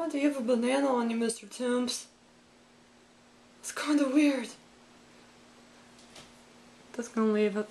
Why do you have a banana on you, Mr. Toombs? It's kinda weird. That's gonna leave it.